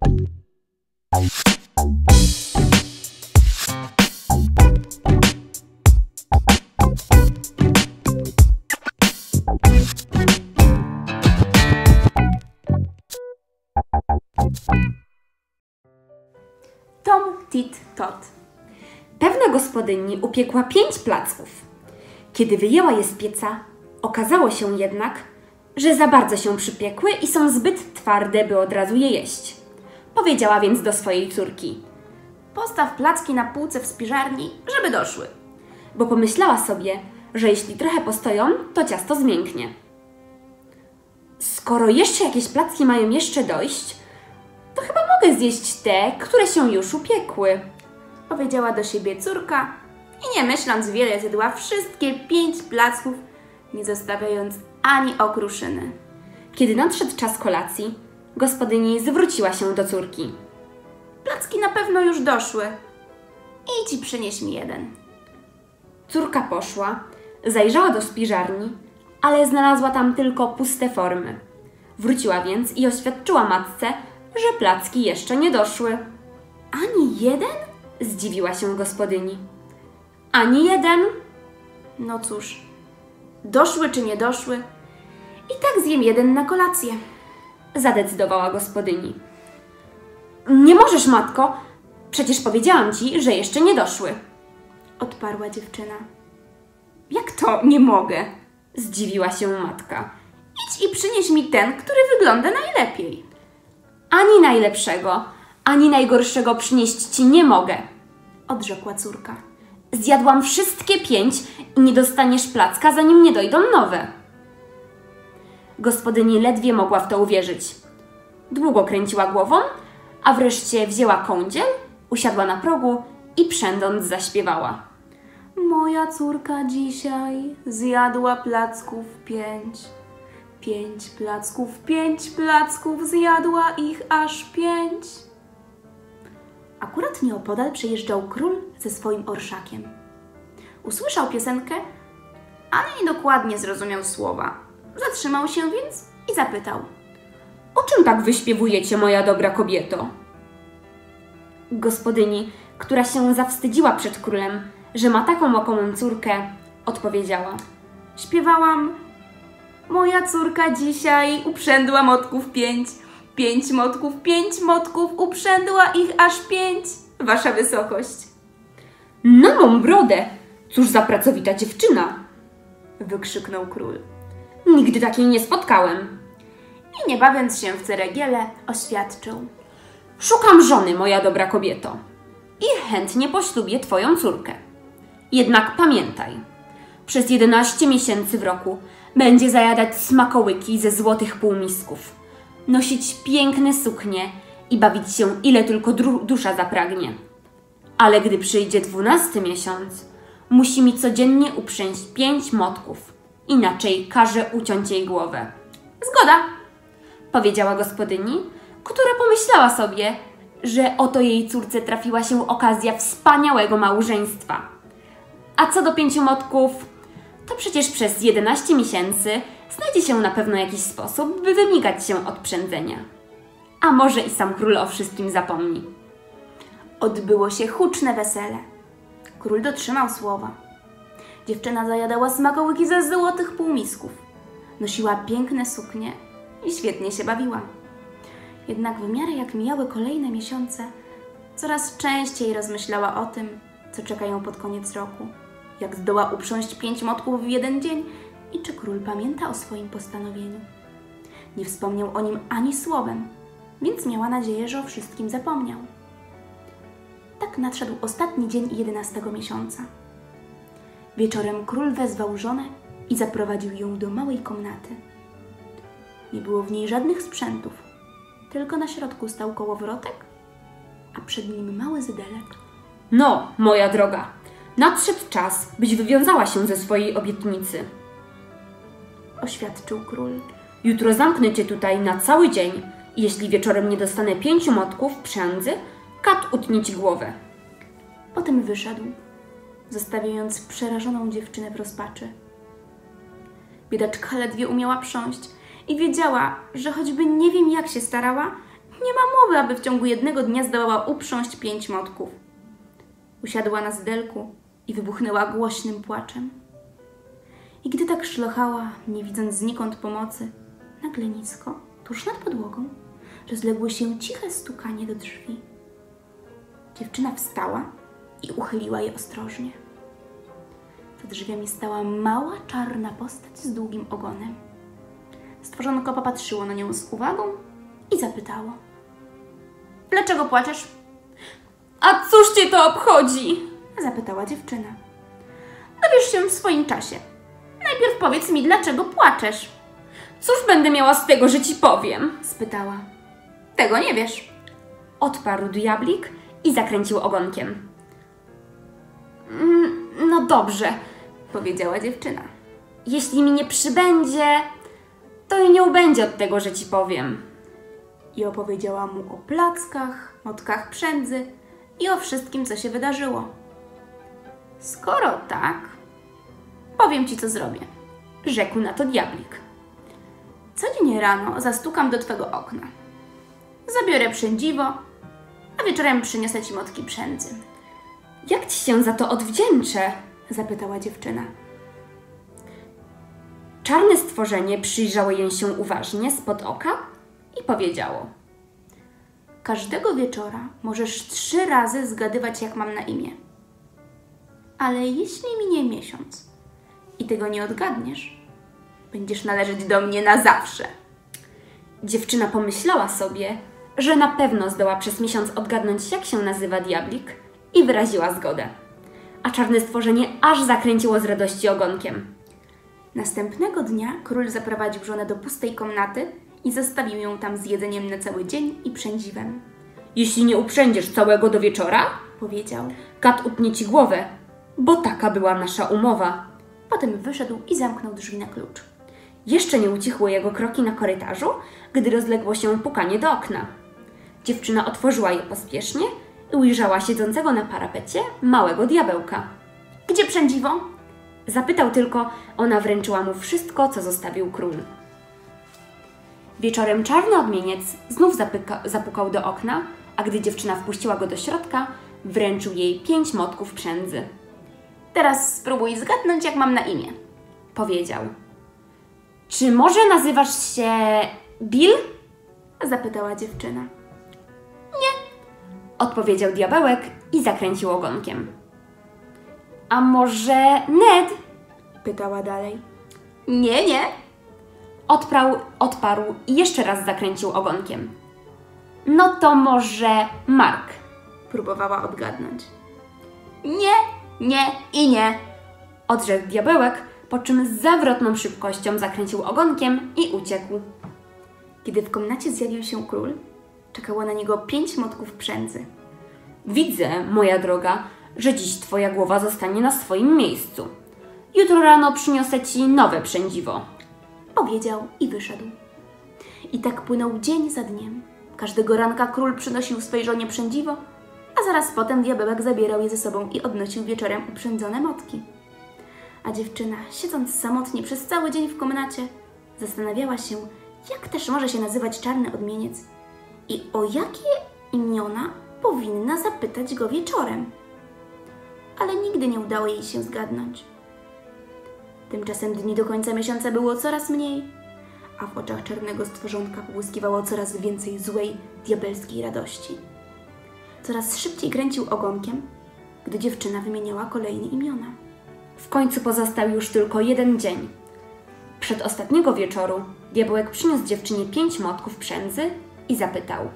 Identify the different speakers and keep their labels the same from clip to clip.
Speaker 1: Tom Tit Tot. Pewna gospodyni upiekła pięć placków. Kiedy wyjęła je z pieca, okazało się jednak, że za bardzo się przypiekły i są zbyt twarde, by od razu je jeść. Powiedziała więc do swojej córki,
Speaker 2: Postaw placki na półce w spiżarni, żeby doszły.
Speaker 1: bo pomyślała sobie, że jeśli trochę postoją, to ciasto zmięknie. Skoro jeszcze jakieś placki mają jeszcze dojść, to chyba mogę zjeść te, które się już upiekły.
Speaker 2: Powiedziała do siebie córka i nie myśląc wiele zjadła wszystkie pięć placków, nie zostawiając ani okruszyny.
Speaker 1: Kiedy nadszedł czas kolacji, gospodyni zwróciła się do córki.
Speaker 2: Placki na pewno już doszły. Idź i przynieś mi jeden.
Speaker 1: Córka poszła, zajrzała do spiżarni, ale znalazła tam tylko puste formy. Wróciła więc i oświadczyła matce, że placki jeszcze nie doszły.
Speaker 2: Ani jeden?
Speaker 1: Zdziwiła się gospodyni. Ani jeden?
Speaker 2: No cóż, doszły czy nie doszły, i tak zjem jeden na kolację.
Speaker 1: Zadecydowała gospodyni. Nie możesz, matko. Przecież powiedziałam ci, że jeszcze nie doszły.
Speaker 2: Odparła dziewczyna.
Speaker 1: Jak to nie mogę? Zdziwiła się matka.
Speaker 2: Idź i przynieś mi ten, który wygląda najlepiej.
Speaker 1: Ani najlepszego, ani najgorszego przynieść ci nie mogę.
Speaker 2: Odrzekła córka.
Speaker 1: Zjadłam wszystkie pięć i nie dostaniesz placka, zanim nie dojdą nowe. Gospodyni ledwie mogła w to uwierzyć. Długo kręciła głową, a wreszcie wzięła kądziel, usiadła na progu i przędąc zaśpiewała.
Speaker 2: Moja córka dzisiaj zjadła placków pięć. Pięć placków, pięć placków, zjadła ich aż pięć. Akurat nieopodal przejeżdżał król ze swoim orszakiem. Usłyszał piosenkę, ale nie dokładnie zrozumiał słowa. Zatrzymał się więc i zapytał.
Speaker 1: O czym tak wyśpiewujecie, moja dobra kobieto? Gospodyni, która się zawstydziła przed królem, że ma taką łakomą córkę, odpowiedziała.
Speaker 2: Śpiewałam. Moja córka dzisiaj uprzędła motków pięć. Pięć motków, pięć motków, uprzędła ich aż pięć. Wasza wysokość.
Speaker 1: Na mą brodę! Cóż za pracowita dziewczyna!
Speaker 2: Wykrzyknął król.
Speaker 1: Nigdy takiej nie spotkałem.
Speaker 2: I nie bawiąc się w ceregiele, oświadczył.
Speaker 1: Szukam żony, moja dobra kobieto. I chętnie poślubię twoją córkę. Jednak pamiętaj, przez 11 miesięcy w roku będzie zajadać smakołyki ze złotych półmisków, nosić piękne suknie i bawić się ile tylko dusza zapragnie. Ale gdy przyjdzie dwunasty miesiąc, musi mi codziennie uprzęć pięć motków, inaczej każe uciąć jej głowę.
Speaker 2: Zgoda.
Speaker 1: Powiedziała gospodyni, która pomyślała sobie, że oto jej córce trafiła się okazja wspaniałego małżeństwa. A co do pięciu motków, to przecież przez 11 miesięcy znajdzie się na pewno jakiś sposób, by wymigać się od przędzenia. A może i sam król o wszystkim zapomni.
Speaker 2: Odbyło się huczne wesele. Król dotrzymał słowa. Dziewczyna zajadała smakołyki ze złotych półmisków. Nosiła piękne suknie i świetnie się bawiła. Jednak w miarę jak mijały kolejne miesiące, coraz częściej rozmyślała o tym, co czeka ją pod koniec roku. Jak zdoła uprząść pięć motków w jeden dzień i czy król pamięta o swoim postanowieniu. Nie wspomniał o nim ani słowem, więc miała nadzieję, że o wszystkim zapomniał. Tak nadszedł ostatni dzień jedenastego miesiąca. Wieczorem król wezwał żonę i zaprowadził ją do małej komnaty. Nie było w niej żadnych sprzętów, tylko na środku stał kołowrotek, a przed nim mały zydelek.
Speaker 1: No, moja droga, nadszedł czas, byś wywiązała się ze swojej obietnicy.
Speaker 2: Oświadczył król.
Speaker 1: Jutro zamknę cię tutaj na cały dzień i jeśli wieczorem nie dostanę pięciu motków przędzy, kat utnie ci głowę.
Speaker 2: Potem wyszedł, zostawiając przerażoną dziewczynę w rozpaczy. Biedaczka ledwie umiała prząść i wiedziała, że choćby nie wiem jak się starała, Nie ma mowy, aby w ciągu jednego dnia zdołała uprząść pięć motków. Usiadła na zdelku i wybuchnęła głośnym płaczem. I gdy tak szlochała, nie widząc znikąd pomocy, nagle nisko, tuż nad podłogą, rozległo się ciche stukanie do drzwi. Dziewczyna wstała i uchyliła je ostrożnie. Za drzwiami stała mała, czarna postać z długim ogonem. Stworzonko popatrzyło na nią z uwagą i zapytało. Dlaczego płaczesz?
Speaker 1: A cóż cię to obchodzi?
Speaker 2: Zapytała dziewczyna. Dowiesz się w swoim czasie. Najpierw powiedz mi, dlaczego płaczesz?
Speaker 1: Cóż będę miała z tego, że ci powiem?
Speaker 2: Spytała. Tego nie wiesz.
Speaker 1: Odparł diablik i zakręcił ogonkiem. No dobrze,
Speaker 2: Powiedziała dziewczyna.
Speaker 1: jeśli mi nie przybędzie, to i nie ubędzie od tego, że ci powiem.
Speaker 2: I opowiedziała mu o plackach, motkach przędzy i o wszystkim, co się wydarzyło. Skoro tak, powiem ci, co zrobię.
Speaker 1: Rzekł na to diablik.
Speaker 2: Codziennie rano zastukam do twego okna. Zabiorę przędziwo, a wieczorem przyniosę ci motki przędzy.
Speaker 1: Jak ci się za to odwdzięczę?
Speaker 2: Zapytała dziewczyna.
Speaker 1: Czarne stworzenie przyjrzało jej się uważnie spod oka i powiedziało:
Speaker 2: Każdego wieczora możesz trzy razy zgadywać, jak mam na imię. Ale jeśli minie miesiąc i tego nie odgadniesz, będziesz należeć do mnie na zawsze.
Speaker 1: Dziewczyna pomyślała sobie, że na pewno zdoła przez miesiąc odgadnąć, jak się nazywa diablik i wyraziła zgodę. A czarne stworzenie aż zakręciło z radości ogonkiem.
Speaker 2: Następnego dnia król zaprowadził żonę do pustej komnaty i zostawił ją tam z jedzeniem na cały dzień i przędziwem.
Speaker 1: Jeśli nie uprzędziesz całego do wieczora,
Speaker 2: Powiedział.
Speaker 1: kat utnie ci głowę, bo taka była nasza umowa.
Speaker 2: Potem wyszedł i zamknął drzwi na klucz.
Speaker 1: Jeszcze nie ucichły jego kroki na korytarzu, gdy rozległo się pukanie do okna. Dziewczyna otworzyła je pospiesznie ujrzała siedzącego na parapecie małego diabełka.
Speaker 2: Gdzie przędziwo?
Speaker 1: Zapytał tylko, ona wręczyła mu wszystko, co zostawił król. Wieczorem czarny odmieniec znów zapyka, zapukał do okna, a gdy dziewczyna wpuściła go do środka, wręczył jej pięć motków przędzy.
Speaker 2: Teraz spróbuj zgadnąć, jak mam na imię.
Speaker 1: Powiedział: Czy może nazywasz się Bill?
Speaker 2: Zapytała dziewczyna.
Speaker 1: Odpowiedział diabełek i zakręcił ogonkiem. A może Ned?
Speaker 2: Pytała dalej. Nie, nie.
Speaker 1: Odprał, odparł i jeszcze raz zakręcił ogonkiem. No to może Mark.
Speaker 2: Próbowała odgadnąć. Nie, nie i nie.
Speaker 1: Odrzekł diabełek, po czym z zawrotną szybkością zakręcił ogonkiem i uciekł.
Speaker 2: Kiedy w komnacie zjawił się król, czekało na niego pięć motków przędzy.
Speaker 1: Widzę, moja droga, że dziś twoja głowa zostanie na swoim miejscu. Jutro rano przyniosę ci nowe przędziwo.
Speaker 2: Powiedział i wyszedł. I tak płynął dzień za dniem. Każdego ranka król przynosił swej żonie przędziwo, a zaraz potem diabełek zabierał je ze sobą i odnosił wieczorem uprzędzone motki. A dziewczyna, siedząc samotnie przez cały dzień w komnacie, zastanawiała się, jak też może się nazywać czarny odmieniec i o jakie imiona powinna zapytać go wieczorem. Ale nigdy nie udało jej się zgadnąć. Tymczasem dni do końca miesiąca było coraz mniej, a w oczach czarnego stworzonka pobłyskiwało coraz więcej złej, diabelskiej radości. Coraz szybciej kręcił ogonkiem, gdy dziewczyna wymieniała kolejne imiona.
Speaker 1: W końcu pozostał już tylko jeden dzień. Przed ostatniego wieczoru diabełek przyniósł dziewczynie pięć motków przędzy i zapytał: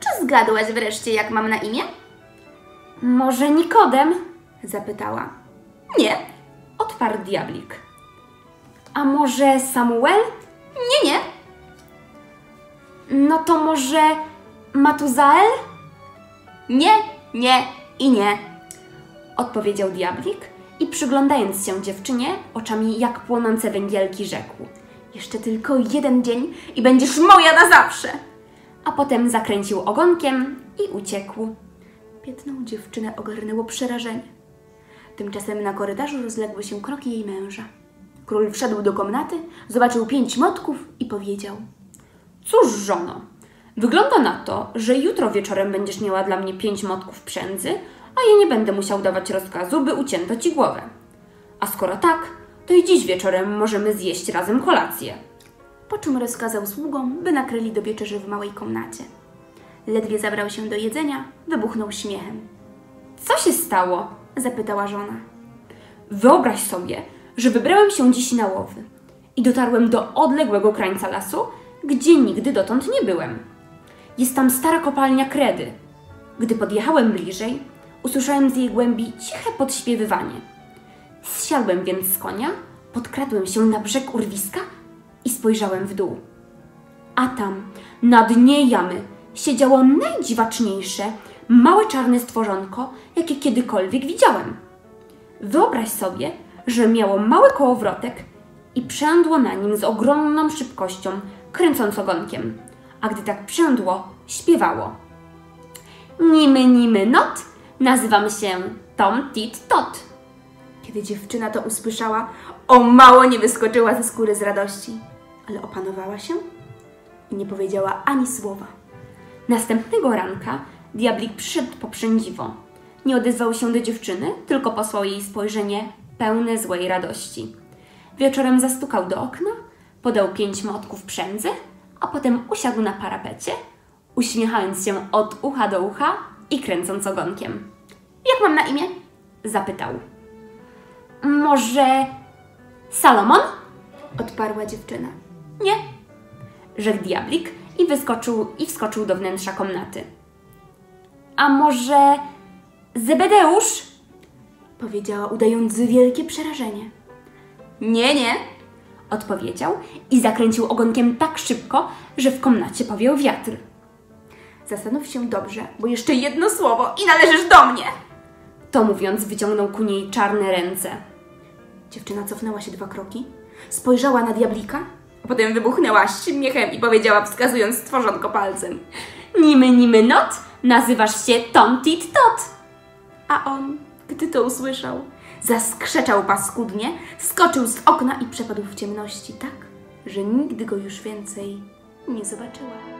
Speaker 2: Czy zgadłaś wreszcie, jak mam na imię?
Speaker 1: Może Nikodem?
Speaker 2: Zapytała. Nie,
Speaker 1: Odparł diablik. A może Samuel?
Speaker 2: nie, nie,
Speaker 1: No to może Matuzael?
Speaker 2: nie, nie i nie.
Speaker 1: Odpowiedział diablik i przyglądając się dziewczynie oczami jak płonące węgielki rzekł.
Speaker 2: Jeszcze tylko jeden dzień i będziesz moja na zawsze.
Speaker 1: A potem zakręcił ogonkiem i uciekł.
Speaker 2: Biedną dziewczynę ogarnęło przerażenie. Tymczasem na korytarzu rozległy się kroki jej męża. Król wszedł do komnaty, zobaczył pięć motków i powiedział:
Speaker 1: Cóż, żono, Wygląda na to, że jutro wieczorem będziesz miała dla mnie pięć motków przędzy, a ja nie będę musiał dawać rozkazu, by ucięto ci głowę. A skoro tak, to i dziś wieczorem możemy zjeść razem kolację.
Speaker 2: Po czym rozkazał sługom, by nakryli do wieczerzy w małej komnacie. Ledwie zabrał się do jedzenia, wybuchnął śmiechem.
Speaker 1: Co się stało?
Speaker 2: Zapytała żona.
Speaker 1: Wyobraź sobie, że wybrałem się dziś na łowy i dotarłem do odległego krańca lasu, gdzie nigdy dotąd nie byłem. Jest tam stara kopalnia kredy. Gdy podjechałem bliżej, usłyszałem z jej głębi ciche podśpiewywanie. Zsiadłem więc z konia, podkradłem się na brzeg urwiska i spojrzałem w dół. A tam, na dnie jamy, siedziało najdziwaczniejsze, małe czarne stworzonko, jakie kiedykolwiek widziałem. Wyobraź sobie, że miało mały kołowrotek i przędło na nim z ogromną szybkością, kręcąc ogonkiem. A gdy tak przędło, śpiewało. Nimy, nimy, not, nazywam się Tom Tit Tot.
Speaker 2: Kiedy dziewczyna to usłyszała, o mało nie wyskoczyła ze skóry z radości, ale opanowała się i nie powiedziała ani słowa.
Speaker 1: Następnego ranka diablik przyszedł po przędziwo. Nie odezwał się do dziewczyny, tylko posłał jej spojrzenie pełne złej radości. Wieczorem zastukał do okna, podał pięć motków przędzy, a potem usiadł na parapecie, uśmiechając się od ucha do ucha i kręcąc ogonkiem.
Speaker 2: Jak mam na imię?
Speaker 1: Zapytał. Może Salomon?
Speaker 2: Odparła dziewczyna.
Speaker 1: Nie, rzekł diablik i wyskoczył i wskoczył do wnętrza komnaty. A może Zebedeusz?
Speaker 2: Powiedziała, udając wielkie przerażenie. Nie, nie,
Speaker 1: Odpowiedział i zakręcił ogonkiem tak szybko, że w komnacie powiał wiatr.
Speaker 2: Zastanów się dobrze, bo jeszcze jedno słowo i należysz do mnie.
Speaker 1: To mówiąc, wyciągnął ku niej czarne ręce.
Speaker 2: Dziewczyna cofnęła się dwa kroki, spojrzała na diablika, a potem wybuchnęła śmiechem i powiedziała, wskazując stworzonko palcem.
Speaker 1: Nimy, nimy, not, nazywasz się Tom Tit Tot.
Speaker 2: A on, gdy to usłyszał, zaskrzeczał paskudnie, skoczył z okna i przepadł w ciemności tak, że nigdy go już więcej nie zobaczyła.